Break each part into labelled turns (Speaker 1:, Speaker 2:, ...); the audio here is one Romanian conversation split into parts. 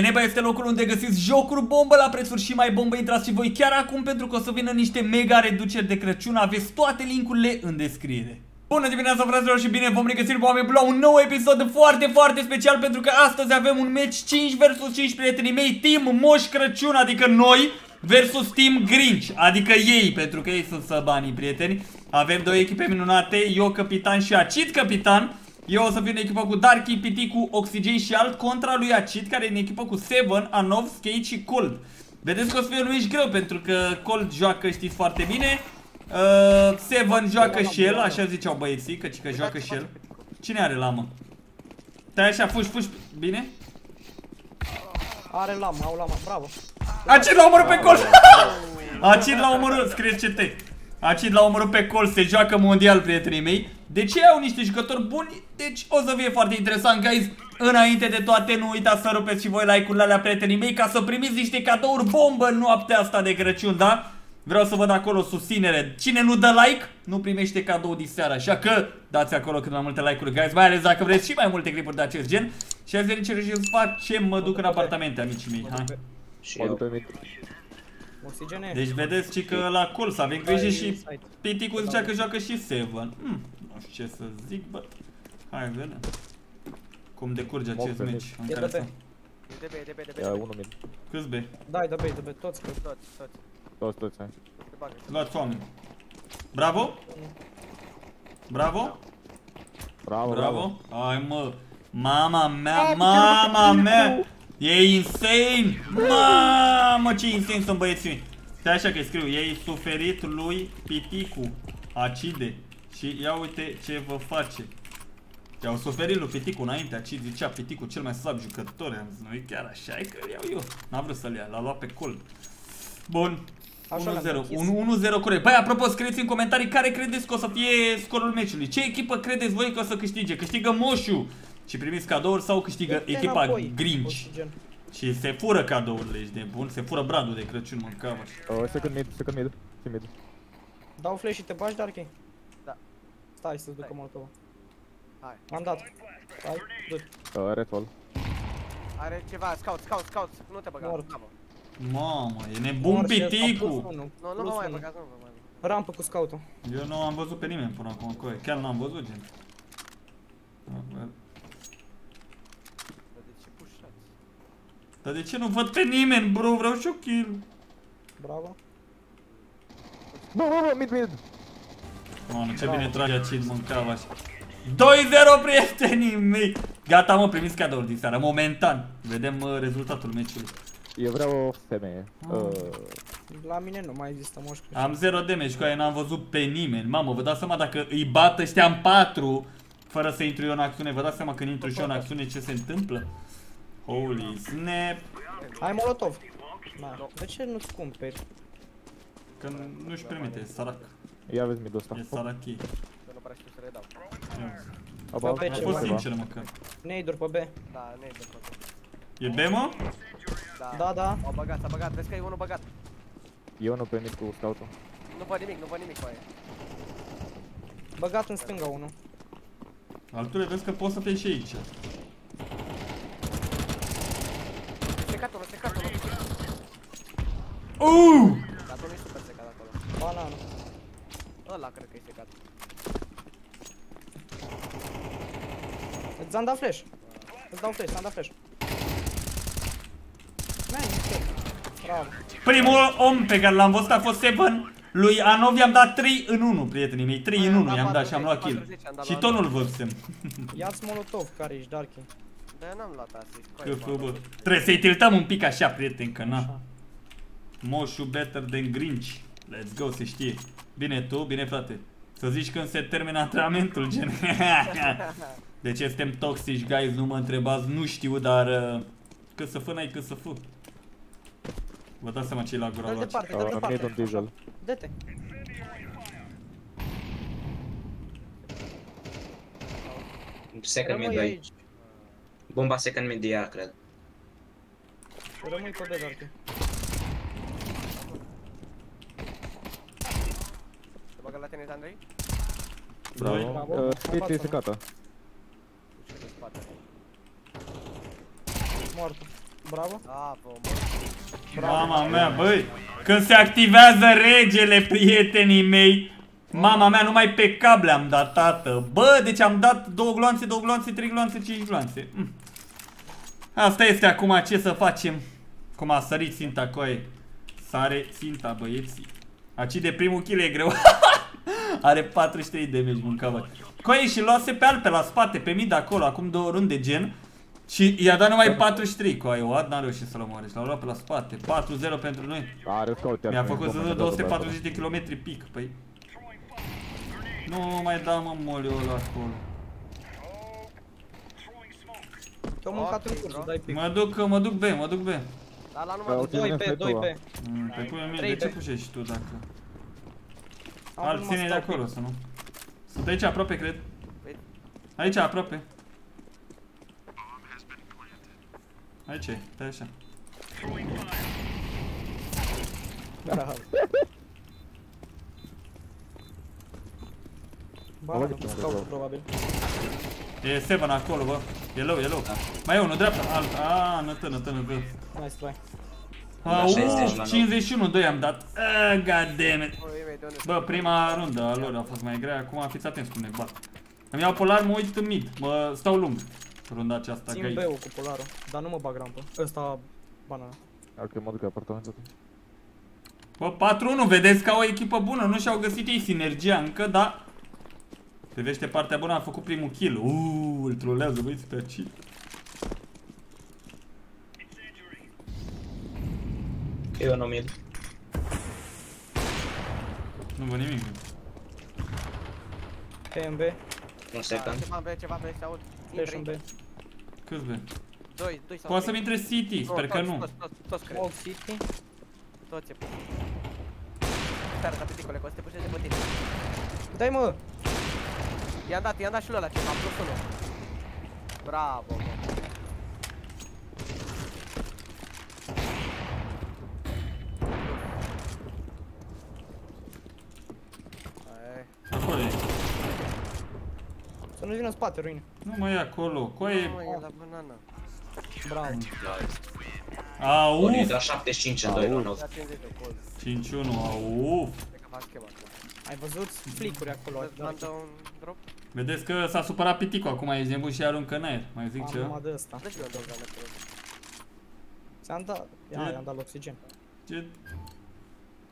Speaker 1: Neba este locul unde găsiți jocuri bombă la prețuri și mai bombă. Intrați și voi chiar acum pentru că o să vină niște mega reduceri de Crăciun. Aveți toate linkurile în descriere. Bună dimineața fraților și bine vom regăsit cu oameni la un nou episod foarte, foarte special pentru că astăzi avem un match 5 vs 5 prietenii mei, Team Moș Crăciun, adică noi versus Team Grinch, adică ei, pentru că ei sunt săbanii prieteni. Avem două echipe minunate, eu capitan și Acid capitan. Eu o să fiu în echipă cu Darky, PT, cu Oxygen și alt contra lui Acid, care e în echipă cu Seven, Anov, Skate și Cold. Vedeți că o să fie un meci greu, pentru că Cold joacă, știți foarte bine. Uh, Seven joacă și el, așa ziceau băieții, că, că joacă și el. Cine are lamă? Stai așa, fuși, fuși, bine?
Speaker 2: Are lamă, au lamă, bravo.
Speaker 1: Acid l-a omorât pe Cold! Acid l-a omorât, scrieți CT. Acid l-a omorât pe Cold, se joacă mondial, prietenii mei. De ce au niște jucători buni? Deci o să fie foarte interesant, guys. Înainte de toate, nu uitați să rupeți și voi like-urile alea, prietenii mei, ca să primiți niște cadouri bombă în noaptea asta de Crăciun, da? Vreau să văd acolo susținere. Cine nu dă like, nu primește cadou de seara. Așa că dați acolo cât mai multe like-uri, guys, mai ales dacă vreți și mai multe clipuri de acest gen. Și azi ce și facem, mă duc în apartamente, amicii mei. Hai.
Speaker 2: Și
Speaker 3: Mă duc
Speaker 2: eu.
Speaker 3: Pe mid.
Speaker 2: Oxigene.
Speaker 1: Deci vedeți și că la colț să avem grijă și Piticu zicea că joacă și Seven. Hmm, nu știu ce să zic, bă. Hai, vedem. Cum decurge acest
Speaker 3: Moc pe
Speaker 1: meci.
Speaker 3: mid.
Speaker 1: În
Speaker 2: E
Speaker 1: care
Speaker 2: de
Speaker 1: să...
Speaker 2: B.
Speaker 4: DB, DB, DB,
Speaker 3: Ia unul mid.
Speaker 1: Câți be?
Speaker 2: Dai, dă bait, dă bait, toți, toți.
Speaker 4: toți, toți,
Speaker 3: Toți, toți, hai.
Speaker 4: se bagă.
Speaker 1: Luați oameni. Bravo? Bravo?
Speaker 3: Bravo,
Speaker 1: Bravo? Hai mă. Mama mea, mama mea. E insane. Mamă, ce insane sunt băieții. Stai așa că scriu. Ei suferit lui Piticu. Acide. Și ia uite ce vă face. I-au suferit lui Piticu înainte, Acid zicea Piticu cel mai slab jucător, am zis, nu e chiar așa, e că îl iau eu. N-a vrut să-l ia, l-a luat pe colț. Bun,
Speaker 2: Așa
Speaker 1: 1-0,
Speaker 2: l-am închis.
Speaker 1: 1-0 corect. Băi, apropo, scrieți în comentarii care credeți că o să fie scorul meciului. Ce echipă credeți voi că o să câștige? Câștigă Moșu și primiți cadouri sau câștigă
Speaker 2: Du-te
Speaker 1: echipa
Speaker 2: înapoi,
Speaker 1: Grinch?
Speaker 2: Oxigen.
Speaker 1: Și se fură cadourile, ești de bun, se fură bradul de Crăciun, mâncava.
Speaker 3: Uh, second mid, second mid. Și mid.
Speaker 2: Dau flash și te bagi, Darky?
Speaker 4: Da.
Speaker 2: Stai să-ți ducă molotov.
Speaker 4: Hai.
Speaker 2: Am dat. Stai, du-te.
Speaker 3: Uh, red wall.
Speaker 4: Are ceva, scout, scout, scout, nu te băga,
Speaker 2: Mort.
Speaker 4: bravo.
Speaker 1: Mamă, e nebun
Speaker 2: Mor și ăsta,
Speaker 1: Piticu!
Speaker 2: plus unu,
Speaker 4: Nu, nu
Speaker 2: plus
Speaker 4: vă mai
Speaker 2: unu.
Speaker 4: băgați, nu vă mai
Speaker 2: Rampă cu scoutul.
Speaker 1: Eu nu am văzut pe nimeni până acum, coi. chiar n-am văzut, gen.
Speaker 4: Dar de ce pușați?
Speaker 1: Dar de ce nu văd pe nimeni, bro? Vreau și o kill.
Speaker 2: Bravo.
Speaker 3: Bă, bă, bă, mid, mid.
Speaker 1: Mamă, ce bine trage acid, mâncava și... 2-0, prietenii mei! Gata, mă, primiți cadouri din seara, momentan. Vedem uh, rezultatul meciului.
Speaker 3: Eu vreau o femeie. Uh,
Speaker 2: La mine nu mai există moș Crăciun.
Speaker 1: Am 0 damage, cu aia n-am văzut pe nimeni. Mamă, vă dați seama dacă îi bat ăștia în 4 fără să intru eu în acțiune, vă dați seama când intru și eu în acțiune ce se întâmplă? Holy snap!
Speaker 2: Ai molotov. Da. De ce nu-ți cumperi?
Speaker 1: Că nu-și permite, e sărac.
Speaker 3: ia vezi midul ăsta.
Speaker 1: E sărachii.
Speaker 4: Eu nu prea știu să le dau.
Speaker 3: Aba,
Speaker 2: Pe
Speaker 1: A
Speaker 2: ce
Speaker 1: fost
Speaker 2: mai?
Speaker 1: sincer, măcar.
Speaker 2: Nade-uri pe B.
Speaker 4: Da, nu e de tot.
Speaker 1: E B, mă?
Speaker 4: Da,
Speaker 2: Da, da.
Speaker 4: Au băgat, s-a băgat, vezi că e unul băgat.
Speaker 3: Eu nu pe mid cu scoutul.
Speaker 4: Nu văd nimic, nu văd nimic cu aia.
Speaker 2: Băgat în stânga unul.
Speaker 1: Alture, vezi că poți să fii și aici.
Speaker 4: Secat unul, secat unul.
Speaker 1: Uh!
Speaker 4: Dar unul e super secat acolo.
Speaker 2: Banană.
Speaker 4: Ăla cred că e secat.
Speaker 2: Îți am dat flash. Îți dau flash, ți-am dat flash. Man, ok. Bravo.
Speaker 1: Primul om pe care l-am văzut a fost Seven. Lui Anov i-am dat 3 în 1, prietenii mei. 3 în 1 i-am dat și am luat kill. Și tot nu-l văzusem.
Speaker 2: Ia-ți molotov, care ești, Darky.
Speaker 4: Dar eu n-am luat asist. cu
Speaker 1: Că,
Speaker 4: aia,
Speaker 1: că,
Speaker 4: bă.
Speaker 1: bă. Trebuie să-i tiltăm un pic așa, prieten, că na.
Speaker 2: Așa.
Speaker 1: Moșu better than Grinch. Let's go, se știe. Bine tu, bine frate. Să zici când se termină antrenamentul, gen. De ce suntem toxici, guys? Nu mă întrebați, nu știu, dar... Uh, cât să fă, n-ai cât să fă. Vă dați seama ce e la gura
Speaker 2: Dă-l
Speaker 1: lui
Speaker 2: departe, dă-l
Speaker 3: Uh, mid un
Speaker 2: departe.
Speaker 3: diesel.
Speaker 2: Dă-te.
Speaker 5: Second mid
Speaker 2: Rămâi
Speaker 5: 2.
Speaker 2: aici.
Speaker 5: Bomba second mid e ea, cred.
Speaker 2: Rămâi pe B, Darky.
Speaker 4: Se bagă la tine, Andrei?
Speaker 1: Doi.
Speaker 3: Bravo.
Speaker 2: Bravo.
Speaker 3: Uh, Split
Speaker 2: Față.
Speaker 3: este gata.
Speaker 4: Ce de spate.
Speaker 2: Moartă. Bravo.
Speaker 4: Da, bombă.
Speaker 1: Mama mea, băi, când se activează regele, prietenii mei, mama mea, numai pe cable am dat, tată. Bă, deci am dat două gloanțe, două gloanțe, trei gloanțe, cinci gloanțe. Mm. Asta este acum, ce să facem? Cum a sărit ținta, coaie. Sare ținta, băieții. Aci de primul kill e greu. Are 43 de damage, mâncava. Coaie și luase pe alpe la spate, pe mid acolo, acum două runde gen. Și i-a dat numai 43 cu aia, Oad n-a reușit să-l omoare și l-a luat pe la spate 4-0 pentru noi
Speaker 3: Are scout iar.
Speaker 1: Mi-a făcut să dă 240 de kilometri pic, păi Nu mai da mă moliul ăla acolo
Speaker 2: Te-au mâncat în
Speaker 4: Ok,
Speaker 2: curs,
Speaker 4: bro.
Speaker 2: dai pic.
Speaker 1: Mă duc, mă duc B, mă duc B
Speaker 4: Da, la
Speaker 3: Da,
Speaker 4: numai
Speaker 3: ok.
Speaker 2: 2 pe, 2 pe.
Speaker 1: mm, Pe pula mea,
Speaker 2: Trei
Speaker 1: de ce
Speaker 2: B.
Speaker 1: pușești tu dacă
Speaker 2: Am
Speaker 1: Alt
Speaker 2: numai
Speaker 1: ține de
Speaker 2: stau
Speaker 1: acolo
Speaker 2: pic.
Speaker 1: să nu Sunt aici aproape, cred
Speaker 4: Păi-
Speaker 1: Aici aproape Aici e, stai așa
Speaker 2: Bravo. Ba,
Speaker 3: Văd
Speaker 2: nu
Speaker 3: cum
Speaker 2: stau,
Speaker 3: vreau.
Speaker 2: probabil.
Speaker 1: E 7 acolo, bă E low, e low Mai e unul dreapta, alt, aaa, nătă, nătă, nătă
Speaker 2: Nice try.
Speaker 1: Au,
Speaker 5: 60 la
Speaker 1: 51 2 am dat. Ah, god damn it.
Speaker 4: Băi, mei, de unde
Speaker 1: Bă, prima rundă a lor a fost mai grea, acum fiți atenți cum ne bat. Îmi iau polar, mă uit în mid, mă stau lung. Runda aceasta,
Speaker 2: Țin
Speaker 1: gai.
Speaker 2: B-ul cu polarul, dar nu mă bag rampă. Ăsta, banana.
Speaker 3: Ok, mă duc la apartamentul.
Speaker 1: Bă, 4-1, vedeți ca o echipă bună, nu și-au găsit ei sinergia încă, dar... Privește partea bună, a făcut primul kill. Uuu, îl trolează, băieți, pe aici.
Speaker 5: Eu nu mid.
Speaker 1: Nu văd nimic.
Speaker 2: PMB,
Speaker 5: Un
Speaker 4: Da,
Speaker 5: second.
Speaker 4: Ceva în B, ceva în B, se aud.
Speaker 2: flash în B.
Speaker 1: Câți bă?
Speaker 4: 2, 2 sau
Speaker 1: Poate
Speaker 4: trei.
Speaker 1: să-mi intre City, sper că
Speaker 4: toți,
Speaker 1: nu.
Speaker 4: Toți, toți, toți, cred.
Speaker 2: Smoke City.
Speaker 4: Toți e Stai, dar piticule, că o să te pușeze pe tine.
Speaker 2: Dai mă!
Speaker 4: I-am dat, i-am dat și lui ăla ceva, plus 1. Bravo, bă. Ai,
Speaker 1: Acolo e.
Speaker 2: Să nu vină în spate, ruine.
Speaker 1: Nu mai e acolo. Coaie...
Speaker 4: mă, e la banana.
Speaker 2: Bravo.
Speaker 1: Au,
Speaker 5: Ori da 75 în 2 la nou.
Speaker 4: Ia 50 de cold.
Speaker 1: 5-1, au.
Speaker 4: Cred că fac schema acum.
Speaker 2: Ai văzut flicuri acolo?
Speaker 4: Vă mandă un drop?
Speaker 1: Vedeți că s-a supărat Piticu, acum e nebun și aruncă în aer. Mai zic
Speaker 2: Am
Speaker 1: ceva?
Speaker 2: numai de ăsta.
Speaker 4: Dă-și un drop la necrol.
Speaker 2: Ți-am dat, ia,
Speaker 1: Ce?
Speaker 2: i-am dat oxigen.
Speaker 1: Ce?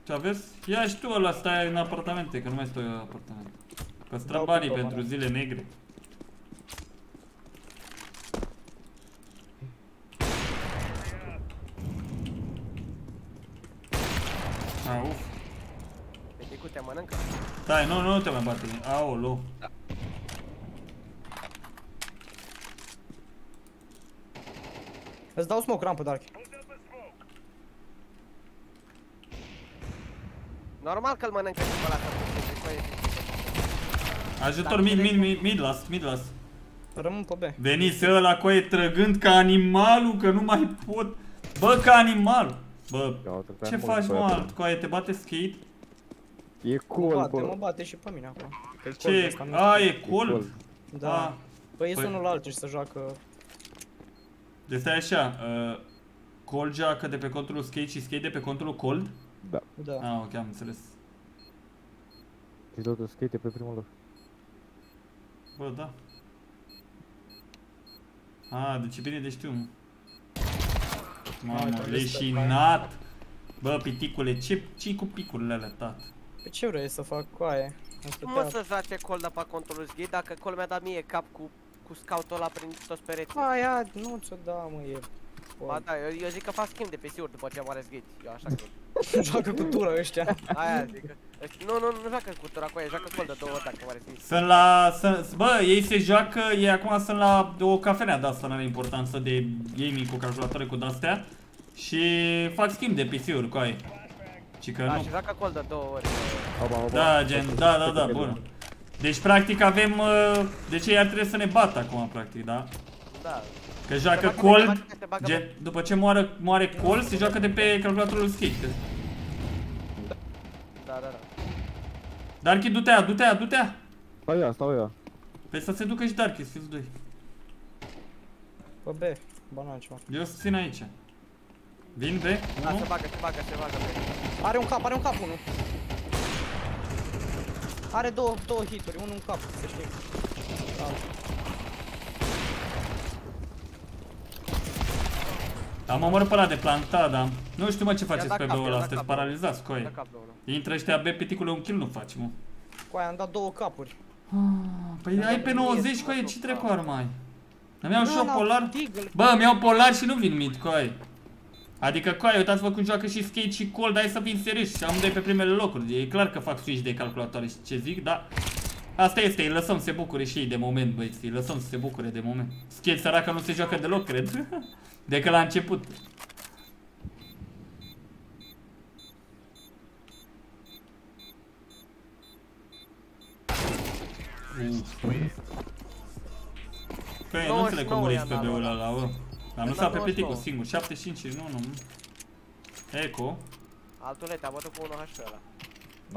Speaker 1: Ce aveți? Ia și tu ăla, stai în apartamente, că nu mai stau eu în apartament. Păstra
Speaker 2: Dau
Speaker 1: banii
Speaker 2: cu
Speaker 1: pentru
Speaker 2: toma.
Speaker 1: zile negre. A, uf.
Speaker 4: Peticu te mănâncă?
Speaker 1: Stai, nu, nu te mai bate. Aolo.
Speaker 2: Îți dau smoke rampă, Dark.
Speaker 4: Normal că-l mănâncă și pe ăla să pușeze, că e
Speaker 1: Ajutor, mid, mid, mid, mid las, mid las.
Speaker 2: Rămân pe B.
Speaker 1: Veniți ăla coaie trăgând ca animalul, că nu mai pot. Bă, ca animal. Bă,
Speaker 3: Ia uite, prea
Speaker 1: ce
Speaker 3: mult
Speaker 1: faci mă
Speaker 3: băiatul.
Speaker 1: alt, coaie, te bate skate?
Speaker 3: E
Speaker 2: Mă
Speaker 3: cool,
Speaker 2: bate, mă
Speaker 3: bă.
Speaker 2: bate și pe mine acum. Că e cold
Speaker 1: Ce?
Speaker 2: ăsta, nu
Speaker 1: A,
Speaker 2: știu.
Speaker 1: e cold?
Speaker 3: cold.
Speaker 2: Da.
Speaker 1: Ah.
Speaker 2: Păi
Speaker 1: Păi-
Speaker 2: sunt unul la altul și să joacă...
Speaker 1: Deci stai așa, uh, Cold joacă de pe controlul skate și skate de pe controlul cold?
Speaker 3: Da.
Speaker 2: Da.
Speaker 1: Ah, ok, am înțeles.
Speaker 3: Și totul skate e pe primul loc.
Speaker 1: Bă, da. Ah, deci e bine de știu. Mamă,
Speaker 2: uite,
Speaker 1: leșinat. Bă, piticule, ce ce cu picurile alea, tat?
Speaker 2: Pe ce vrei să fac cu aia? Am
Speaker 4: Cum
Speaker 2: stătea...
Speaker 4: o să joace cold pe contul lui dacă col mi-a dat mie cap cu, cu scout-ul ăla prin toți pereții?
Speaker 2: Aia, nu ți-o da, mă, e...
Speaker 4: Ba da, eu, eu zic că fac schimb de PC-uri după ce moare Sgate. Eu așa cred.
Speaker 2: joacă cu tura ăștia.
Speaker 4: Aia zic că... Ăștia- Nu, nu, nu joacă cu tura cu aia, joacă cold de două ori dacă moare Sgate.
Speaker 1: Sunt la... Sunt, bă, ei se joacă, ei acum sunt la o cafenea de asta, nu are importanță de gaming cu calculatoare cu de-astea. Și fac schimb de PC-uri cu aia. Și că
Speaker 4: Da,
Speaker 1: nu
Speaker 4: și joacă cold de două ori.
Speaker 3: Oba, oba.
Speaker 1: Da, gen, da, da, da, bun. Deci, practic, avem... uh, Deci ei ar trebui să ne bată acum, practic, da?
Speaker 4: Da.
Speaker 1: Că joacă
Speaker 4: bagă pe
Speaker 1: cold,
Speaker 4: tematică, se bagă
Speaker 1: gen, după ce moare, moare cold, se joacă de pe calculatorul skate.
Speaker 4: Da, da, da.
Speaker 1: Darky, du-te aia, du-te aia, du-te aia.
Speaker 3: Stau eu, stau eu.
Speaker 1: Pe să se ducă și Darky, să fiți doi.
Speaker 2: Pe B, banana ceva.
Speaker 1: Eu susțin aici. Vin pe
Speaker 4: Da, se
Speaker 1: 1.
Speaker 4: bagă, se bagă, se bagă. pe-
Speaker 2: Are un cap, are un cap unul. Are două, două hituri, unul în cap, să știi. Bravo.
Speaker 1: Am omorât pe ăla de plantat, dar nu știu mă ce faceți
Speaker 4: dat
Speaker 1: pe
Speaker 4: cap,
Speaker 1: B-ul
Speaker 4: i-a
Speaker 1: ăla,
Speaker 4: dat
Speaker 1: sunteți
Speaker 4: cap.
Speaker 1: paralizați, coi.
Speaker 4: Da cap de unul.
Speaker 1: Intră ăștia B, piticule, un kill nu faci, mă.
Speaker 2: Cu aia am dat două capuri.
Speaker 1: Păi
Speaker 2: Da,
Speaker 1: ai pe
Speaker 2: da,
Speaker 1: 90,
Speaker 2: mie,
Speaker 1: coi,
Speaker 2: mă,
Speaker 1: ce
Speaker 2: da.
Speaker 1: trecu ar mai? Îmi iau și
Speaker 2: Nu,
Speaker 1: eu
Speaker 2: n-am
Speaker 1: polar?
Speaker 2: Deagle.
Speaker 1: Bă, îmi iau polar și nu vin mid, coi. Adică, coi, uitați-vă cum joacă și skate și cold, hai să fim serioși și amândoi pe primele locuri. E clar că fac switch de calculatoare și ce zic, dar asta este, îi lăsăm să se bucure și ei de moment, băieți, îi lăsăm să se bucure de moment. Skate săracă nu se joacă deloc, cred. Decât la început. Păi, nu înțeleg cum
Speaker 4: 99
Speaker 1: muriți pe
Speaker 4: i-am dat
Speaker 1: B-ul
Speaker 4: ăla.
Speaker 1: ăla, bă. Am
Speaker 4: Am
Speaker 1: lăsat
Speaker 4: dat
Speaker 1: pe piticul
Speaker 4: 99.
Speaker 1: singur, 75 și nu, nu. Eco.
Speaker 4: Altul te-a bătut cu 1 HP ăla.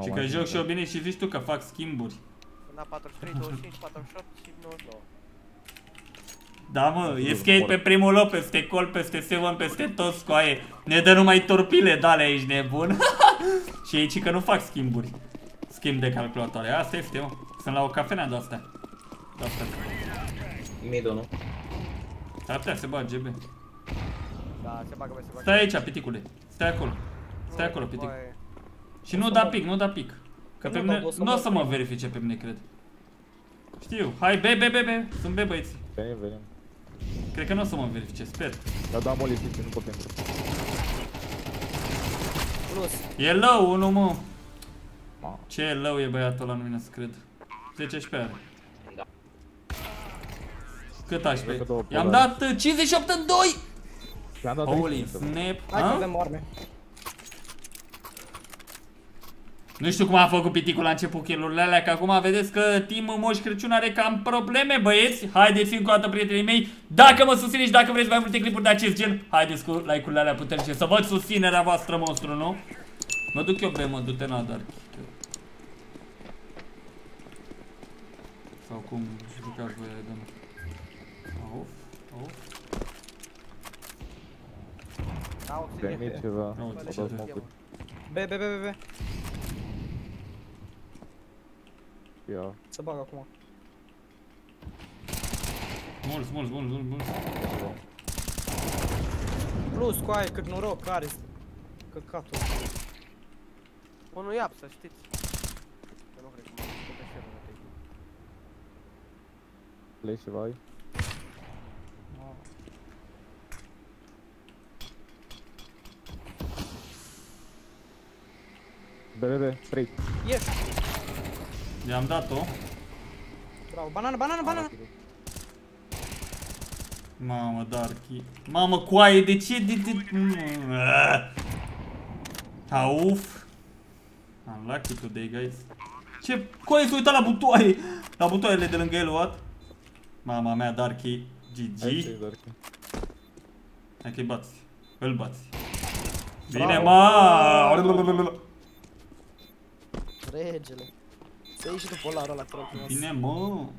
Speaker 1: Și că joc și eu bine și zici tu că fac schimburi.
Speaker 4: Când a 43, 25, 48 și 99.
Speaker 1: Da, mă, e skate pe primul loc, peste colț, peste seven, peste toți scoaie. Ne dă numai torpile dale aici, nebun. și aici că nu fac schimburi. Schimb de calculatoare. Asta este, mă. Sunt la o cafenea de asta. De asta.
Speaker 5: Mid-ul, nu?
Speaker 1: Ar putea să bag GB.
Speaker 4: Da, se bagă, bă, se bagă.
Speaker 1: Stai aici, piticule. Stai acolo. Stai acolo, pitic.
Speaker 4: Băi,
Speaker 1: Și nu da pic, nu da pic. Că
Speaker 2: Păi
Speaker 1: pe
Speaker 2: nu,
Speaker 1: mine,
Speaker 2: dar o să
Speaker 1: nu o
Speaker 2: mă
Speaker 1: să mă
Speaker 2: prind.
Speaker 1: verifice pe mine, cred. Știu. Hai, be, be, be, be. Sunt be, băieți.
Speaker 3: Venim, venim.
Speaker 1: Cred că nu o să mă verifice, sper.
Speaker 3: Da, da, moli, și nu pot pentru.
Speaker 2: Plus.
Speaker 1: E low, unul, mă.
Speaker 3: Ma.
Speaker 1: Ce low e băiatul ăla, nu vine să cred. 10 HP are.
Speaker 5: Da.
Speaker 1: Cât aș
Speaker 3: Cred
Speaker 1: pe?
Speaker 3: că două
Speaker 1: I-am
Speaker 3: polare.
Speaker 1: dat uh, 58 în 2!
Speaker 3: Și-am dat
Speaker 1: Holy
Speaker 3: aici,
Speaker 1: snap!
Speaker 2: Hai că
Speaker 1: A?
Speaker 2: avem arme.
Speaker 1: Nu știu cum a făcut piticul la început kill-urile alea, că acum vedeți că Team Moș Crăciun are cam probleme, băieți. Haideți încă o dată, prietenii mei, dacă mă susțineți, dacă vreți mai multe clipuri de acest gen, haideți cu like-urile alea puternice, să văd susținerea voastră, monstru, nu? Mă duc eu pe, mă, du-te na, dar. Sau cum jucați voi, de
Speaker 4: Da, oxighen.
Speaker 3: Venit ceva.
Speaker 1: Uite,
Speaker 3: O
Speaker 1: ce
Speaker 3: dat
Speaker 1: de-
Speaker 3: smoke-uri.
Speaker 2: B, B, B, B, B.
Speaker 3: Ia.
Speaker 2: Să bag acum.
Speaker 1: Mulți, mulți, mulți, mulți, mulți.
Speaker 2: Plus, cu aia, cât noroc, care Căcatul.
Speaker 4: Unul iap, să știți. Că nu cred că mă duc pe șerul ăla.
Speaker 3: Play ceva ai? BBB, straight.
Speaker 2: Ieși.
Speaker 1: I-am dat-o.
Speaker 2: Bravo. Banană, banană, banană.
Speaker 1: Mamă, Darky. Mamă, coaie, de ce? De, de... Auf. I'm lucky today, guys. Ce? Coaie s-a uitat la butoaie. La butoaiele de lângă el, what? Mama mea, Darky.
Speaker 3: Aici
Speaker 1: GG.
Speaker 3: e doar că-
Speaker 1: Hai că-i bați. Îl bați.
Speaker 2: Bravo.
Speaker 1: Bine, mă!
Speaker 2: Regele. Să ieși și tu polarul ăla, te rog frumos.
Speaker 1: Bine, mă!
Speaker 4: Mm-mm.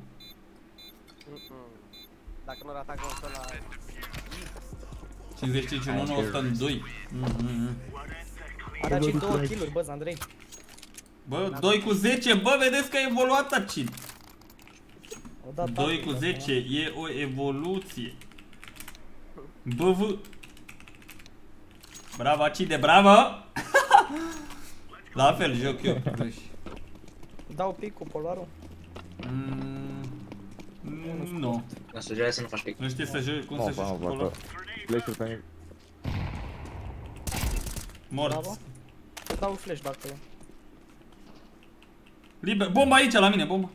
Speaker 4: Dacă nu rata golul ăla...
Speaker 1: 55 în 1, 100 în 2. Mhm.
Speaker 2: A dat și două kill-uri, bă, Andrei.
Speaker 1: Bă, 2 cu 10, bă, vedeți că a evoluat acid.
Speaker 2: O dat
Speaker 1: 2 cu
Speaker 2: tactic,
Speaker 1: 10 e o evoluție. BV. Bravo, Acide, bravo! La fel joc eu, Cluj.
Speaker 2: Dau pic cu polarul.
Speaker 1: Mm, mm, Nu.
Speaker 5: În sugerare să nu faci pic.
Speaker 1: Nu știi să joci, cum
Speaker 3: Nu,
Speaker 1: să
Speaker 3: ba,
Speaker 1: joci
Speaker 3: ba,
Speaker 1: acolo?
Speaker 3: că- Flash-uri pe mine.
Speaker 1: Mort.
Speaker 2: Bravo. Să dau flash dacă e.
Speaker 1: Liber. Bomba aici, la mine, bomba.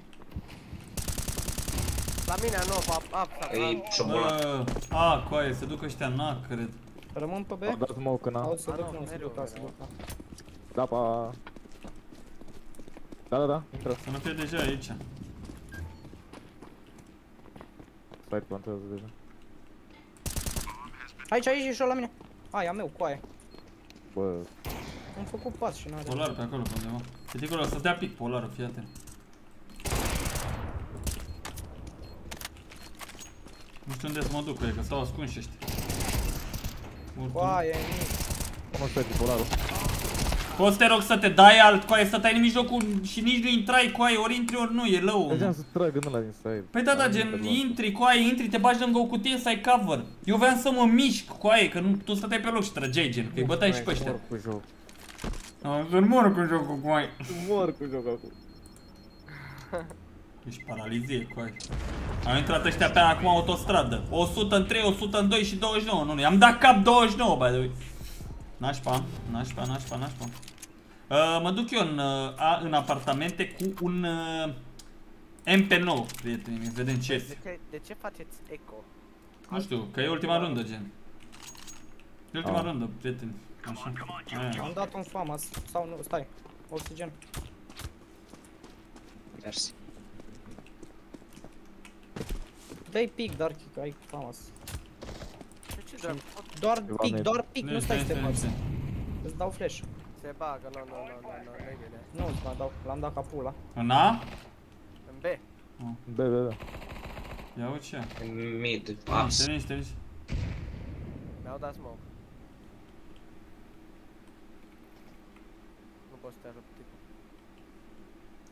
Speaker 4: La mine, nu, ap, ap, ap,
Speaker 5: E șobolan.
Speaker 1: Bă, a, coaie, se duc ăștia, na, cred.
Speaker 2: Rămân pe B?
Speaker 3: Am dat smoke în A.
Speaker 2: Au să
Speaker 4: Ah,
Speaker 2: duc,
Speaker 4: nu,
Speaker 2: nu, să
Speaker 4: mereu,
Speaker 2: duc, să
Speaker 4: mereu.
Speaker 2: duc.
Speaker 3: Da, pa. Da, da, da, intră.
Speaker 1: Să nu fie deja aici.
Speaker 3: Site plantează deja.
Speaker 2: Aici, aici e și la mine. Ai, a meu, cu aia.
Speaker 3: Bă,
Speaker 2: Am făcut pas și n-are.
Speaker 1: Polar pe acolo, pe undeva. Piticul o să dea pic polarul, fii atent. Nu știu unde să mă duc, cred că stau ascunși ăștia. Oricum.
Speaker 2: Coaie, mic.
Speaker 3: Cum stai bipolarul?
Speaker 1: Poți te rog să te dai alt coaie, stăteai în mijlocul și nici nu intrai coaie, ori intri ori nu, e lău.
Speaker 3: Mergeam să trag în ăla din side.
Speaker 1: Păi da, da,
Speaker 3: Am
Speaker 1: gen,
Speaker 3: uitat,
Speaker 1: intri, coaie, intri, te bagi lângă o cutie să ai cover. Eu voiam să mă mișc, coaie, că nu, tu stăteai pe loc și trăgeai, gen, că îi bătai și pe ăștia.
Speaker 3: Mor cu joc.
Speaker 1: Am să mor cu jocul, coaie.
Speaker 3: Mor cu joc acum.
Speaker 1: Ești paralizie, coaie. Au intrat ăștia pe acum autostradă. 103, 102 și 29, nu, nu, i-am dat cap 29, by the way. Nașpa, nașpa, nașpa, nașpa. Uh, mă duc eu în, uh, a, în apartamente cu un uh, MP9, prieteni, vedem ce
Speaker 4: De ce, de ce faceți eco?
Speaker 1: Nu știu, că e ultima rundă, gen. E ultima
Speaker 3: Ah.
Speaker 1: rundă, prieteni. Așa. Aia.
Speaker 2: Am dat un famas. Sau nu, stai. Oxigen.
Speaker 5: Mersi.
Speaker 2: Dai pic, dar că ai famas.
Speaker 4: De ce dracu?
Speaker 2: Doar
Speaker 3: Ceva
Speaker 2: pic,
Speaker 3: ne-
Speaker 2: doar pic, nu
Speaker 1: Nu
Speaker 2: stai să
Speaker 1: stai,
Speaker 2: te
Speaker 1: stai,
Speaker 2: bați.
Speaker 1: stai.
Speaker 2: Îți dau flash.
Speaker 4: Se bagă, nu, nu, nu, nu, nu, nu e bine.
Speaker 2: Nu, îți mai dau, l-am dat ca pula.
Speaker 1: În A?
Speaker 4: În B.
Speaker 3: Da, da, da.
Speaker 1: Ia uite ce.
Speaker 5: Mid,
Speaker 1: Niște,
Speaker 5: ups.
Speaker 1: niște, niște.
Speaker 4: Mi-au dat smoke. Nu pot să te ajut pe tipul.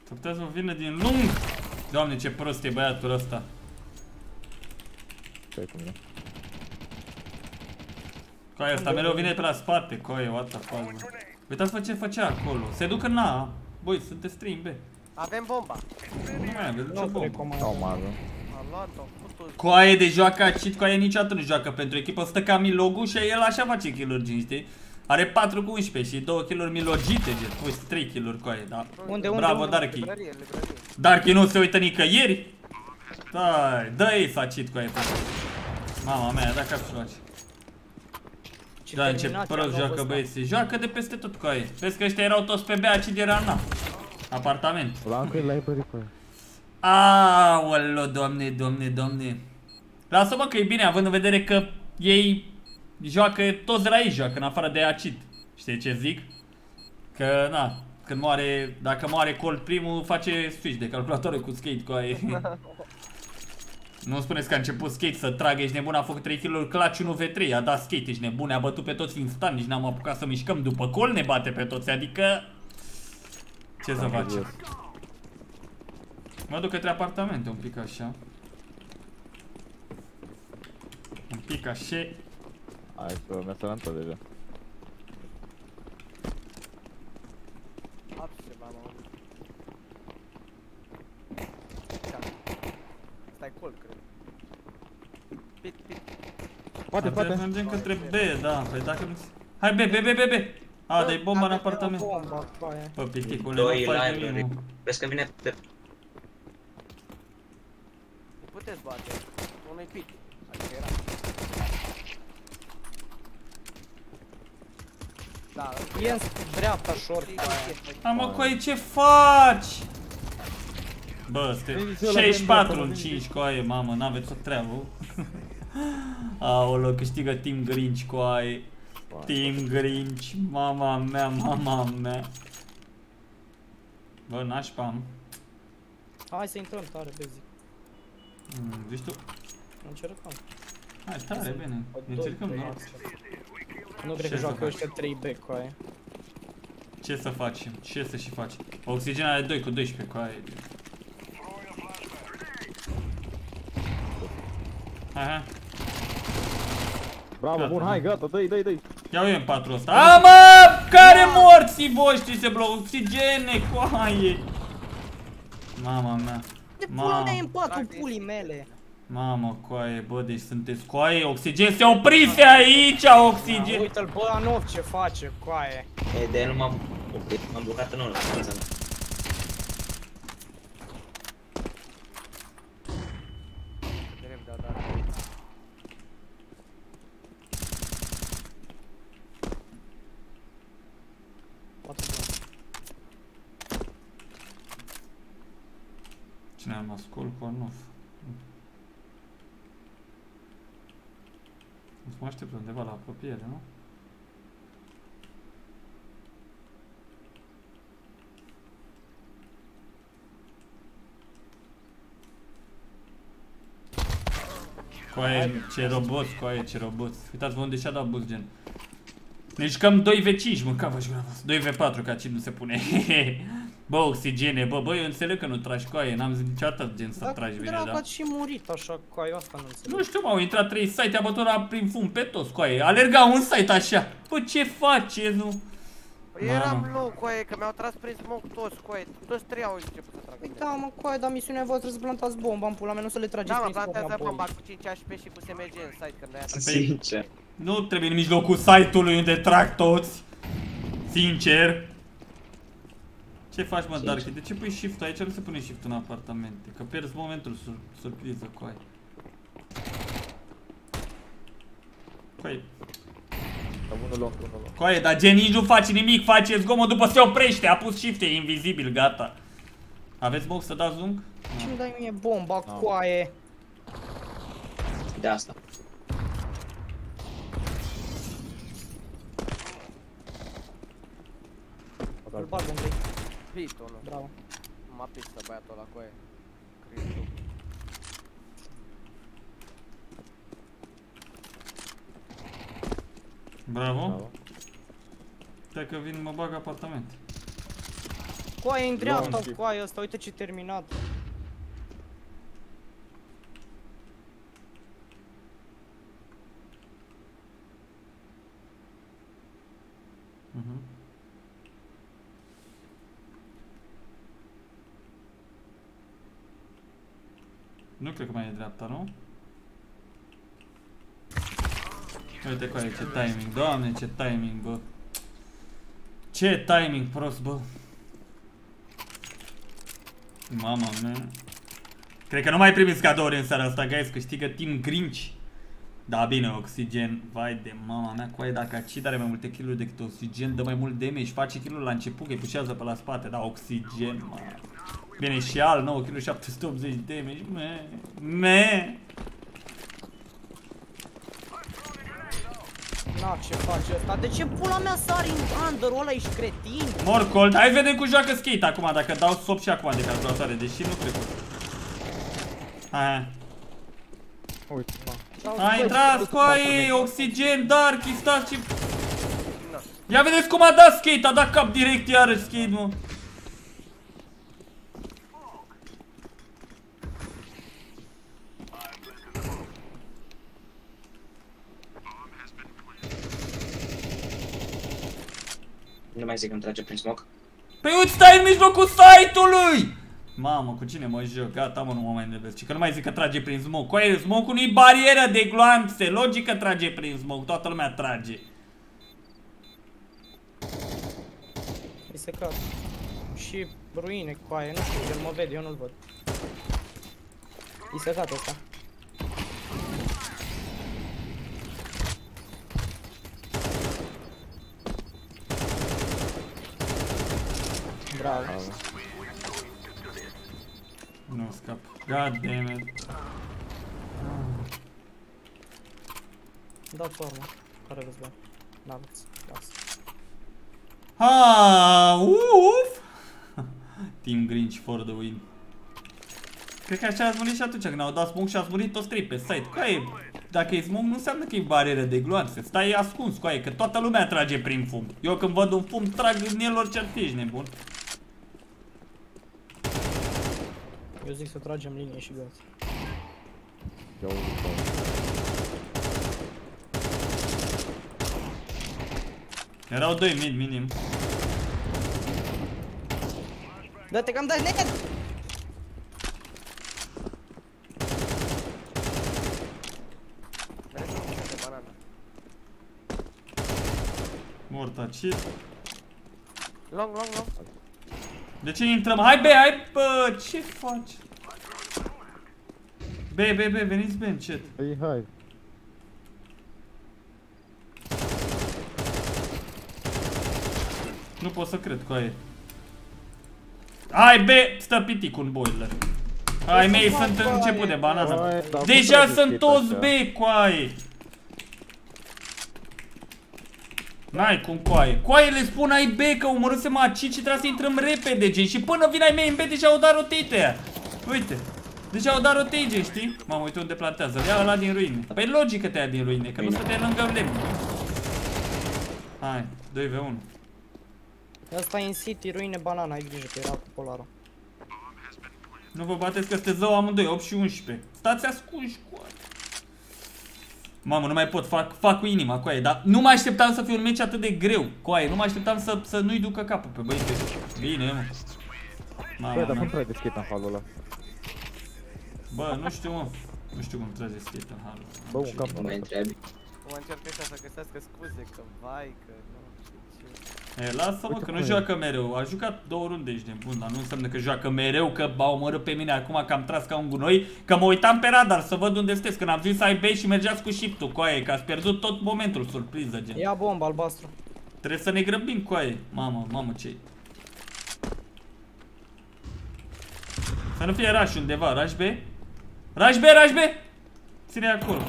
Speaker 1: S-ar putea să vină din lung. Doamne, ce prost e băiatul ăsta.
Speaker 3: Stai cu mine.
Speaker 1: Coaie, ăsta mereu vine pe la spate, coaie, what the fuck, bă. Uitați-vă ce făcea acolo. Se duc în A. Băi, sunteți stream, B.
Speaker 4: Avem bomba.
Speaker 1: Nu mai avem ce
Speaker 2: Nu
Speaker 1: bombă.
Speaker 2: recomand.
Speaker 3: Au mază.
Speaker 4: Am luat-o. Putul.
Speaker 1: Coaie de joacă acid, coaie niciodată nu joacă pentru echipă, stă ca Milogu și el așa face kill-uri, gen, știi? Are 4 cu 11 și 2 kill-uri milogite, gen, păi 3 kill-uri, coaie, da.
Speaker 2: Unde, unde,
Speaker 1: Bravo,
Speaker 2: unde?
Speaker 1: Darky.
Speaker 4: Librărie, librărie.
Speaker 1: Darky nu se uită nicăieri? Dai, dă-i facit coaie, frate. Mama mea, dacă ar face.
Speaker 2: Ce
Speaker 1: Da, ce
Speaker 2: terminația
Speaker 1: prost
Speaker 2: nouă
Speaker 1: joacă
Speaker 2: ăsta.
Speaker 1: băieții. Joacă de peste tot coaie. Vezi că ăștia erau toți pe bea, acid era na. Apartament.
Speaker 3: La încă e library pe aia.
Speaker 1: Aoleo, doamne, doamne, doamne. Lasă-mă că e bine, având în vedere că ei joacă, toți la ei joacă, în afară de acid. Știi ce zic? Că, na, când moare, dacă moare Colt primul, face switch de calculator cu skate cu aia. Nu spuneți că a început skate să tragă, ești nebun, a făcut 3 kg clutch 1v3, a dat skate, ești nebun, a bătut pe toți instant, nici n-am apucat să mișcăm, după col ne bate pe toți, adică... Ce să facem? Mă duc către apartamente un pic așa. Un pic așa.
Speaker 3: Hai să mi-a sănătat deja.
Speaker 4: Ups, ceva, mă. Stai cool, cred. Pit, pit.
Speaker 3: Poate,
Speaker 1: Ar trebui
Speaker 3: poate.
Speaker 1: să mergem către B, da, păi dacă nu... Hai B, B, B, B, B! A, dai bomba în apartament.
Speaker 2: Bomba, coaie.
Speaker 1: Bă, piticule,
Speaker 5: Doi
Speaker 1: nu faci
Speaker 5: library.
Speaker 1: nimic, mă.
Speaker 5: Vezi că vine pe...
Speaker 4: Nu puteți bate. Unui pit. Adică era. Da,
Speaker 2: E în dreapta short,
Speaker 4: știi,
Speaker 2: coaie.
Speaker 4: știi,
Speaker 1: A, mă, coi, ce faci? Bă,
Speaker 3: Vezi,
Speaker 1: este
Speaker 3: ăla
Speaker 1: 64
Speaker 3: vende
Speaker 1: în
Speaker 3: acolo,
Speaker 1: 5 coaie, mamă, n-aveți o treabă. Aoleu, câștigă Team Grinch coaie. Team Grinch, mama mea, mama mea. Bă, nașpa am.
Speaker 2: Hai să intrăm tare, bezi.
Speaker 1: Mm, Zici tu?
Speaker 2: Încercăm.
Speaker 1: Hai, tare, bine.
Speaker 2: Doi,
Speaker 1: Încercăm,
Speaker 2: trei,
Speaker 1: da.
Speaker 2: Nu cred
Speaker 1: Ce
Speaker 2: că
Speaker 1: să
Speaker 2: joacă
Speaker 1: faci?
Speaker 2: ăștia 3B, coaie.
Speaker 1: Ce să facem? Ce să și faci? Oxigen are 2 cu 12 cu aia. Hai, hai.
Speaker 3: Bravo,
Speaker 1: Gata,
Speaker 3: bun, hai, gata, dă-i, dă-i, dă-i.
Speaker 1: Ia uie în patru ăsta. A, mă! Care morții voștri se bloc? Oxigene, coaie! Mama mea.
Speaker 2: De pula
Speaker 1: Mamă.
Speaker 2: mea e în patul
Speaker 4: Practic.
Speaker 2: pulii mele.
Speaker 1: Mamă, coaie, bă, deci sunteți coaie, oxigen, se oprise aici, oxigen!
Speaker 2: Uite-l, bă, Anov ce face, coaie.
Speaker 5: E, de nu m-am... Ok, m-am blocat în ăla, fața mea.
Speaker 4: Direct, da, da.
Speaker 2: Patru bun.
Speaker 1: Cine am ascult cu Arnov? Îți mă aștept undeva la apropiere, nu? Coaie, ce robot, coaie, ce robot. Uitați-vă unde și-a dat boost gen. Ne jucăm 2v5, mâncava și gura voastră. 2v4 ca cine nu se pune. bă, oxigene, bă, bă, eu înțeleg că nu tragi coaie, n-am zis niciodată gen să
Speaker 2: Dar
Speaker 1: tragi
Speaker 2: cum
Speaker 1: bine,
Speaker 2: dracu
Speaker 1: da?
Speaker 2: ați și murit așa cu aia asta nu înțeleg.
Speaker 1: Nu știu, mă, au intrat 3 site, a bătut la prin fum pe toți, coaie. Alerga un site așa. Bă, ce faceți, nu?
Speaker 4: Păi Eram
Speaker 1: Mamă.
Speaker 4: low, coaie, că mi-au tras prin smoke toți, coaie. Toți trei au început să tragă.
Speaker 2: Păi
Speaker 4: mine.
Speaker 2: da, mă, coaie, dar misiunea voastră să plantați bomba în pula mea, nu să le trageți
Speaker 4: Da, mă,
Speaker 2: prin scop
Speaker 4: plantează
Speaker 2: apoi.
Speaker 4: bomba cu 5 HP și cu SMG în site când ai atras.
Speaker 5: Sincer.
Speaker 1: Nu trebuie în mijlocul site-ului unde trag toți. Sincer. Ce faci, mă,
Speaker 5: Sincer.
Speaker 1: Darky? De ce pui shift aici? Nu se pune shift în apartamente. Că pierzi momentul sur surpriză, coai. Coai,
Speaker 3: Am unul long, unul long.
Speaker 1: coaie, dar gen nici nu face nimic, face zgomot după se oprește, a pus shift, e invizibil, gata. Aveți box să dați zoom?
Speaker 2: Ce-mi dai mie bomba,
Speaker 3: Da.
Speaker 2: coaie?
Speaker 5: De asta.
Speaker 2: Îl bag în trei.
Speaker 4: Hit, unul.
Speaker 2: Bravo.
Speaker 4: M-a pistă băiatul ăla, coaie. Cristo.
Speaker 1: Bravo.
Speaker 3: Bravo.
Speaker 1: Stai că vin, mă bag apartament.
Speaker 2: Coaie în dreapta,
Speaker 3: Long.
Speaker 2: coaie ăsta, uite ce terminat.
Speaker 1: Mhm. Nu cred că mai e dreapta, nu? Uite cu aia, ce timing, doamne, ce timing, bă. Ce timing prost, bă. Mama mea. Cred că nu mai primiți cadouri în seara asta, guys, câștigă Team Grinch. Da, bine, oxigen. Vai de mama mea, coaie, dacă Acid are mai multe kill decât oxigen, dă mai mult damage, face kill la început, că îi pușează pe la spate, da, oxigen, mă. Bine, și al 9 kill 780 damage, me, me.
Speaker 2: Na, ce face ăsta? De ce pula mea sari în under-ul ăla, ești cretin?
Speaker 1: Morcold, hai vedem cu joacă skate acum, dacă dau sop și acum de calculatoare, deși nu cred că... Hai,
Speaker 3: Uite, ma.
Speaker 1: hai, a intrat, coaie, oxigen, dark, stați și... Ia vedeți cum a dat skate, a dat cap direct iarăși skate, mă.
Speaker 5: Nu mai zic că îmi trage prin smoke.
Speaker 1: Păi uite, stai în mijlocul site-ului! Mamă, cu cine mă joc? Gata, mă, nu mă mai enervez. Și că nu mai zic că trage prin smoke. Coaie, smoke-ul nu-i barieră de gloanțe. Logic că trage prin smoke. Toată lumea trage.
Speaker 2: Îi se cad. Și ruine, coaie, nu știu, el mă vede, eu nu-l văd. Îi se cad ăsta. Bravo.
Speaker 3: Bravo.
Speaker 1: Nu scap. God damn it.
Speaker 2: Dați urmă. Care veți bani? N-aveți. Lasă.
Speaker 1: Ah, uf! Team Grinch for the win. Cred că așa ați murit și atunci când au dat smoke și ați murit toți trei pe site. Coaie, dacă e smoke nu înseamnă că e barieră de gloanțe. Stai ascuns, coaie, că toată lumea trage prin fum. Eu când văd un fum trag în el orice ar fi, ești nebun.
Speaker 2: Eu zic să tragem linie și gata.
Speaker 3: Ia uite.
Speaker 1: Erau doi mid minim.
Speaker 2: Dă-te că-mi dai net!
Speaker 4: Vedeți un pic de banană.
Speaker 1: Mort acid.
Speaker 4: Long, long, long.
Speaker 1: De ce intrăm? Hai be, hai bă, ce faci? Be, be, be, veniți be încet.
Speaker 3: Păi, hai.
Speaker 1: Nu pot să cred cu aia. Hai be, stă pitic un boiler. Ai mei
Speaker 2: fac,
Speaker 1: sunt în
Speaker 2: coaie?
Speaker 1: început de banană.
Speaker 3: Coaie, dar cum
Speaker 1: Deja
Speaker 3: trage
Speaker 1: sunt
Speaker 3: skate
Speaker 1: toți
Speaker 3: așa?
Speaker 1: be, coaie. N-ai cum coaie. Coaie le spun ai B că omorâsem A5 și trebuie să intrăm repede gen și până vin ai mei în B deja au dat rotate aia. Uite. Deci au dat rotage, știi? Mamă, uite unde plantează. Ia ăla din ruine. Păi logic că te ia din ruine, că nu
Speaker 5: Bine.
Speaker 1: stăteai lângă lemn. Hai, 2v1.
Speaker 2: Asta e în City, ruine banana, ai grijă că era cu polarul.
Speaker 1: Nu vă bateți că sunteți zău amândoi, 8 și 11. Stați ascunși cu aia. Mamă, nu mai pot, fac, fac cu inima cu aia, dar nu mă așteptam să fie un meci atât de greu cu aia, nu mă așteptam să, să nu-i ducă capul pe băieți. Bine, mă. Mamă,
Speaker 3: Bă, dar
Speaker 1: mă.
Speaker 3: cum trage skate în halul ăla?
Speaker 1: Bă, nu știu, mă. Nu știu cum trage skate în halul.
Speaker 3: Bă, un cap
Speaker 5: Nu mai întrebi.
Speaker 4: Cum încerc ăștia să găsească scuze, că vai, că nu știu ce.
Speaker 1: E, lasă-mă
Speaker 3: Uite
Speaker 1: că
Speaker 3: cum
Speaker 1: nu
Speaker 3: e.
Speaker 1: joacă mereu. A jucat două runde, ești nebun, dar nu înseamnă că joacă mereu, că m-a omorât pe mine acum că am tras ca un gunoi, că mă uitam pe radar să văd unde sunteți, când am zis să ai base și mergeați cu shift-ul cu aia, că ați pierdut tot momentul, surpriză, gen.
Speaker 2: Ia bomba, albastru.
Speaker 1: Trebuie să ne grăbim cu aia. Mamă, mamă, ce Să nu fie rush undeva, rush B? Rush B, rush B! Ține acolo.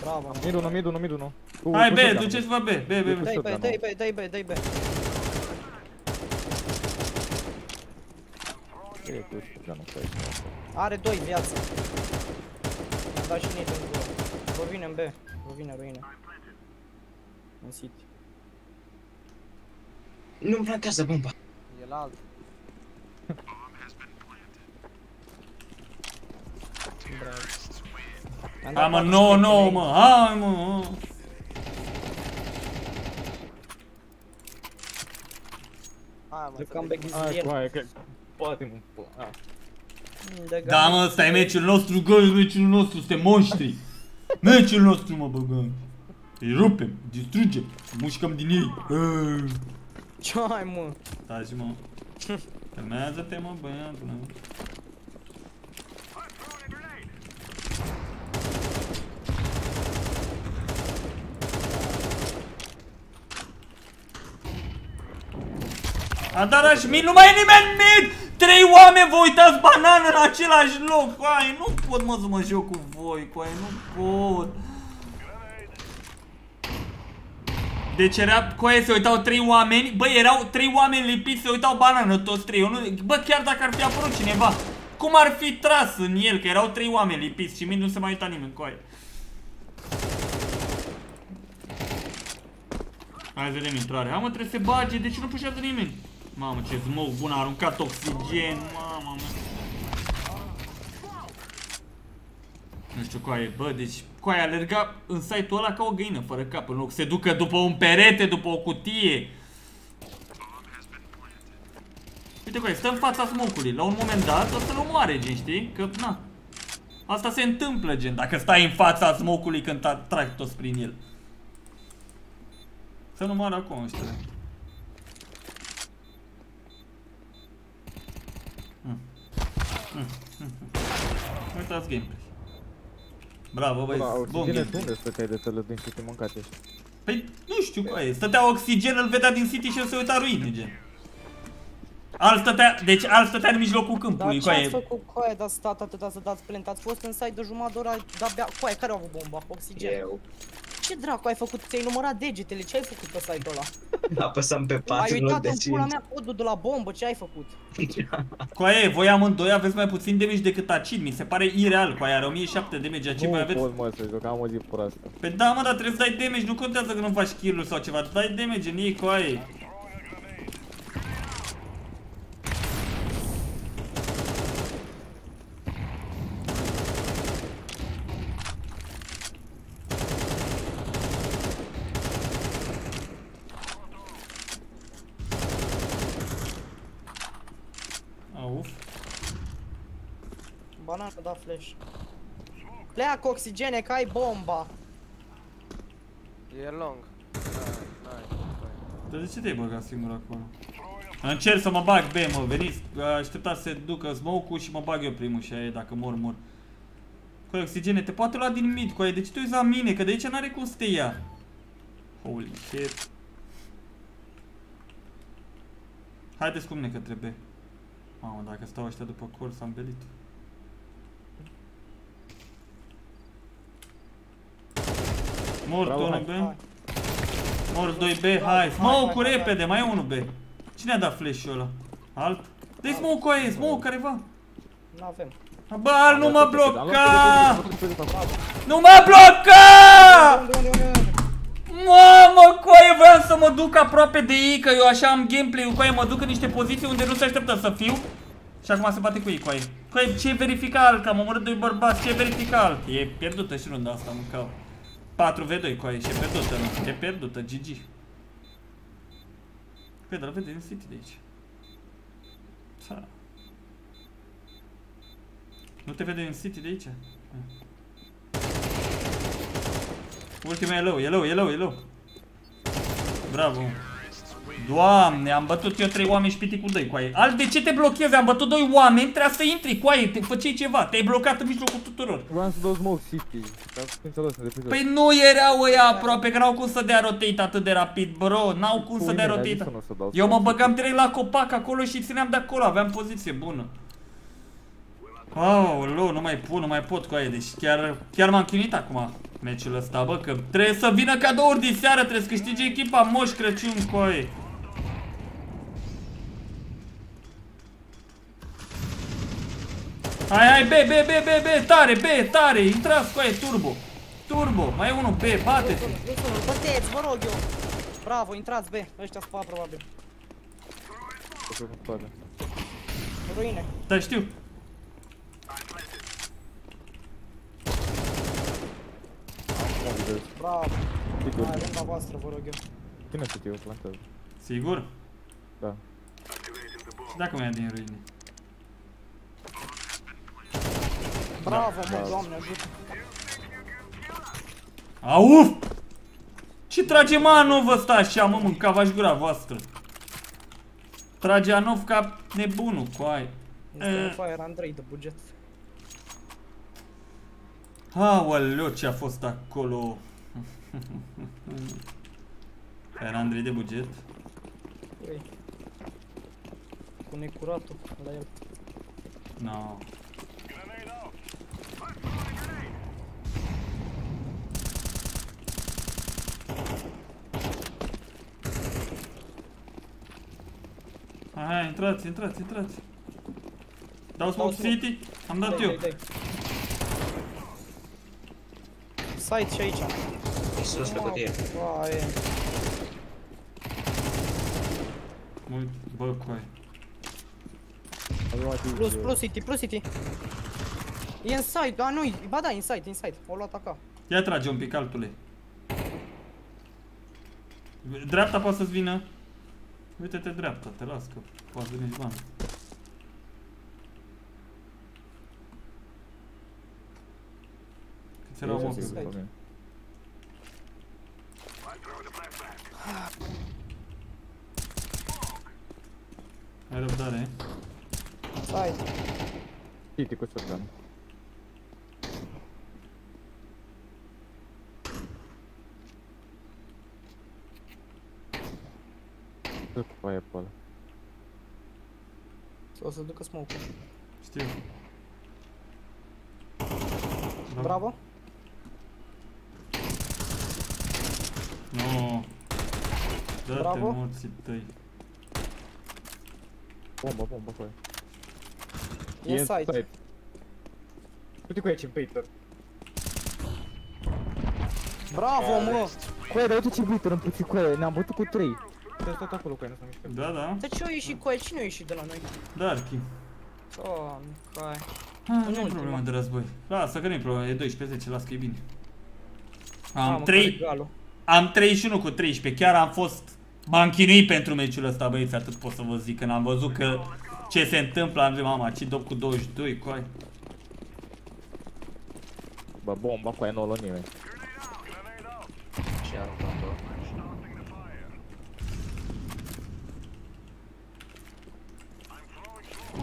Speaker 2: Bravo.
Speaker 3: Mid 1, mid 1, mid 1. Cu-
Speaker 1: Hai
Speaker 3: cu
Speaker 1: B,
Speaker 3: shotgun.
Speaker 1: duceți-vă B, B, B, B.
Speaker 2: Dai
Speaker 3: shotgun,
Speaker 2: B, dai B, dai B, dai B.
Speaker 3: Ce e cu shotgun-ul ăsta aici?
Speaker 2: Are 2 viață. Am dat și nit în gură. Vă vine în B. Vă vine ruine. În City.
Speaker 5: Nu-mi plantează bomba.
Speaker 4: E la alt.
Speaker 2: Bravo. Mi-am
Speaker 1: Hai
Speaker 2: dat
Speaker 1: mă,
Speaker 2: 40
Speaker 1: nouă,
Speaker 2: de
Speaker 1: nouă,
Speaker 2: play.
Speaker 1: mă, hai mă.
Speaker 4: Hai, mă,
Speaker 2: The
Speaker 4: să
Speaker 2: comeback
Speaker 4: vedem.
Speaker 2: is
Speaker 3: Hai,
Speaker 2: real.
Speaker 3: cu aia, că... Poate mă... a.
Speaker 2: The
Speaker 1: Da, mă, ăsta e meciul nostru, gol, meciul nostru, suntem monștri. Meciul nostru, mă, băgăm. Îi rupem, distrugem, mușcăm din ei. Aaaa.
Speaker 2: Ce ai, mă?
Speaker 1: Taci, mă. Calmează-te, mă, băiatul. A dat rush mid, nu mai e nimeni mid! Trei oameni, vă uitați banană în același loc! Hai, nu pot mă să mă joc cu voi, cu aia, nu pot! Deci era, cu aia se uitau trei oameni, bă, erau trei oameni lipiți, se uitau banană toți trei, eu nu, bă, chiar dacă ar fi apărut cineva, cum ar fi tras în el, că erau trei oameni lipiți și mie nu se mai uita nimeni cu aia. Hai să vedem intrare. Hai mă, trebuie să se bage, de ce nu pușează nimeni? Mamă, ce smoke bun, a aruncat oxigen, mamă mea. Nu știu coaie, bă, deci coaie alerga în site-ul ăla ca o găină fără cap, în loc să se ducă după un perete, după o cutie. Uite coaie, stă în fața smoke-ului, la un moment dat o să-l omoare, gen, știi? Că, na, asta se întâmplă, gen, dacă stai în fața smoke-ului când ta- trag toți prin el. Să nu moară acum ăștia. Mm. Mm. Mm. Uitați gameplay. Bravo,
Speaker 3: Bă,
Speaker 1: băi,
Speaker 3: la
Speaker 1: bun
Speaker 3: oxigene tu
Speaker 1: gameplay.
Speaker 3: unde stăteai de tălă din câte mâncate ești?
Speaker 1: Păi, nu știu cu aia. Stătea oxigen, îl vedea din City și el se uita ruine, gen. Al stătea, deci al stătea în mijlocul
Speaker 2: Dar
Speaker 1: câmpului, cu
Speaker 2: ce ați
Speaker 1: aia.
Speaker 2: făcut cu aia de a stat atâta să dați plant? Ați fost în site de jumătate de oră, de-abia... Cu aia, care au avut bomba? Oxigen.
Speaker 5: Eu
Speaker 2: Ce dracu ai făcut? Ți-ai numărat degetele, ce ai făcut pe site-ul ăla?
Speaker 5: apăsam pe
Speaker 2: Ai
Speaker 5: pat în loc
Speaker 2: uitat
Speaker 5: de
Speaker 2: în pula
Speaker 5: țint.
Speaker 2: mea codul de la bombă, ce ai făcut?
Speaker 1: Cu aia, voi amândoi aveți mai puțin damage decât Acid, mi se pare ireal, cu aia are 1007 de damage, Acid voi
Speaker 3: Nu
Speaker 1: aveți...
Speaker 3: pot mă să joc, am o zi proastă.
Speaker 1: Păi da, mă, dar trebuie să dai damage, nu contează că nu faci kill sau ceva, dai damage în ei cu aia. Auf.
Speaker 2: Banana da flash. Pleacă oxigene, că ai bomba.
Speaker 4: E long. Hai, hai, hai.
Speaker 1: Dar de ce te-ai băgat singur acolo? Încerc să mă bag, B, mă, veniți, aștepta să se ducă smoke-ul și mă bag eu primul și aia e, dacă mor, mor. Cu oxigene, te poate lua din mid, cu aia, de ce te uiți la mine? Că de aici n-are cum să te ia. Holy shit. Haideți cu mine că trebuie. Mamă, dacă stau ăștia după cor, s-am belit. Mort
Speaker 3: Bravo,
Speaker 1: 1
Speaker 3: hai.
Speaker 1: B.
Speaker 2: Hai.
Speaker 1: Mort 2 B,
Speaker 2: Hai,
Speaker 1: hai.
Speaker 2: hai,
Speaker 1: Smoke-uri
Speaker 2: hai, hai.
Speaker 1: repede, mai e 1 B. Cine a dat flash-ul ăla? Alt? Dă-i smoke cu aia, smoke careva.
Speaker 2: N-avem.
Speaker 1: Bă, al nu mă
Speaker 3: Am luat
Speaker 1: bloca!
Speaker 3: pe de-
Speaker 1: Nu mă bloca!
Speaker 2: Unde, unde, unde, unde?
Speaker 1: Mamă, coaie, voiam să mă duc aproape de ei, că eu așa am gameplay-ul, coaie, mă duc în niște poziții unde nu se așteptă să fiu. Și acum se bate cu ei, coaie. Coaie, ce verifical, că am omorât doi bărbați, ce verifical? E pierdută și runda asta, mâncau. 4v2, coaie, și e pierdută, nu? E pierdută, GG. Păi, dar vede în City de aici. Ța. Nu te vede în City de aici? Ultimul e low, e low, e low, e low. Bravo. Doamne, am bătut eu trei oameni și piti cu doi coaie. Alt de ce te blochezi? Am bătut doi oameni, trebuia să intri coaie, te făceai ceva. Te-ai blocat în mijlocul tuturor.
Speaker 3: Vreau să dau smoke city. Dar cum să dau să repede.
Speaker 1: Păi nu erau ăia aproape, că n-au cum să dea rotate atât de rapid, bro. N-au cum să dea rotate. Eu mă băgam direct la copac acolo și țineam de acolo, aveam poziție bună. Oh, lu, nu mai pun, nu mai pot cu aia, deci chiar, chiar m-am chinuit acum meciul ăsta, bă, că trebuie să vină cadouri din seară, trebuie să câștige echipa Moș Crăciun cu aia. Hai, hai, B, B, B, B, B, tare, B, tare, intrați cu aia, turbo. Turbo, mai e unul B, bate-te.
Speaker 2: Băteți, vă rog eu. Bravo, intrați B. Ăștia spă probabil. Ruine.
Speaker 1: Da, știu.
Speaker 2: Bravo.
Speaker 3: Sigur.
Speaker 2: Hai, runda voastră, vă rog eu.
Speaker 3: Cine să te plantează?
Speaker 1: Sigur?
Speaker 3: Da.
Speaker 1: Și dacă mai ia din ruine.
Speaker 2: Bravo, mă, doamne, ajută.
Speaker 1: Auf! Ce trage Manov ăsta așa, mă, mâncava-și gura voastră. Trage Anov ca nebunul, coai.
Speaker 2: Este un Fire Andrei de buget.
Speaker 1: Aoleu, ce a fost acolo. Era Andrei de buget.
Speaker 2: Ui. Cu necuratul la el.
Speaker 1: No. Hai, hai, intrați, intrați, intrați. Dau smoke
Speaker 2: smoke.
Speaker 1: city? Am dat
Speaker 2: Dai,
Speaker 1: eu.
Speaker 2: dai, dai. Site și aici.
Speaker 5: E sus pe cutie.
Speaker 2: Foaie.
Speaker 1: Mă uit, bă, coai.
Speaker 2: Plus, plus city, plus city. E în site, a nu, ba da, inside, inside. O luat acá.
Speaker 1: Ia trage un pic altule. Dreapta poate să-ți vină. Uite-te dreapta, te las că poate să vine bani. Câți erau mă?
Speaker 2: Side.
Speaker 1: Ai răbdare.
Speaker 2: Site.
Speaker 3: City cu shotgun. Dă cu aia pe ăla.
Speaker 2: O să ducă smoke
Speaker 1: Știu.
Speaker 2: Bravo.
Speaker 1: Nu. Dă-te
Speaker 2: Bravo.
Speaker 1: morții tăi.
Speaker 3: Bomba, bomba cu aia.
Speaker 2: E în site.
Speaker 3: Uite cu aia ce baiter.
Speaker 2: Bravo, mă.
Speaker 3: Cu aia, dar uite ce baiter îmi puțin cu aia. Ne-am bătut cu 3. Stai tot acolo cu aia, nu s-a mișcat.
Speaker 1: Da, da.
Speaker 2: De ce a ieșit cu aia? Cine a ieșit de la noi?
Speaker 1: Darky.
Speaker 2: Doamne, cai.
Speaker 1: Ah,
Speaker 2: În
Speaker 1: nu e
Speaker 2: ultima.
Speaker 1: problemă de război. Lasă că nu e problemă, e 12-10, las că e bine.
Speaker 2: Mamă,
Speaker 1: Am
Speaker 2: care
Speaker 1: 3,
Speaker 2: galul.
Speaker 1: am 31 cu 13, chiar am fost... M-am chinuit pentru meciul ăsta, băieți, atât pot să vă zic, când am văzut că ce se întâmplă, am zis, mama, ce dop cu 22, coi.
Speaker 3: Bă, bomba cu aia nu o luă nimeni.
Speaker 5: Și a aruncat-o.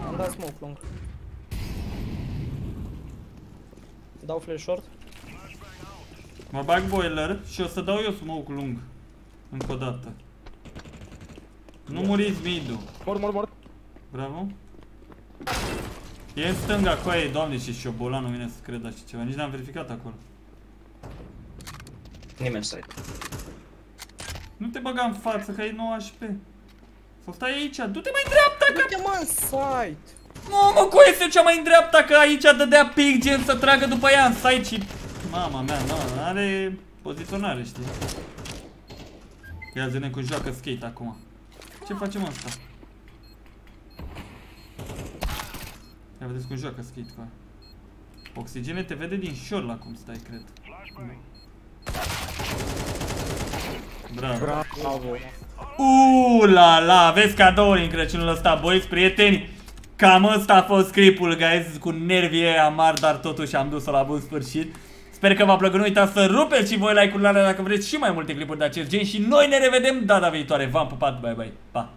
Speaker 2: Am dat smoke lung. Dau flash short.
Speaker 1: Mă bag boiler și o să dau eu smoke lung. Încă o dată. Nu muriți midu.
Speaker 3: Mort, mort, mort.
Speaker 1: Bravo. E în stânga cu aia, doamne, și șobolan, nu vine să cred așa ceva. Nici n-am verificat acolo.
Speaker 5: Nimeni site.
Speaker 1: Nu te băga în față, că e 9 HP. Să stai aici, du-te mai în dreapta, că...
Speaker 2: Du-te mă în site!
Speaker 1: Nu, mă, cu este cea mai în dreapta, că aici dădea pic gen să tragă după ea în site și... Mama mea, nu, are poziționare, știi? Ia zine că joacă skate acum. Ce facem asta? Ia vedeți cum joacă skate cu aia. Oxigene te vede din șor la cum stai, cred. Bravo.
Speaker 3: Bravo.
Speaker 1: Uuu la la, aveți cadouri în Crăciunul ăsta, boys, prieteni. Cam ăsta a fost clipul, guys, cu nervii ăia mari, dar totuși am dus-o la bun sfârșit. Sper că v-a plăcut, nu uitați să rupeți și voi like-urile alea dacă vreți și mai multe clipuri de acest gen și noi ne revedem data viitoare. V-am pupat, bye bye, pa!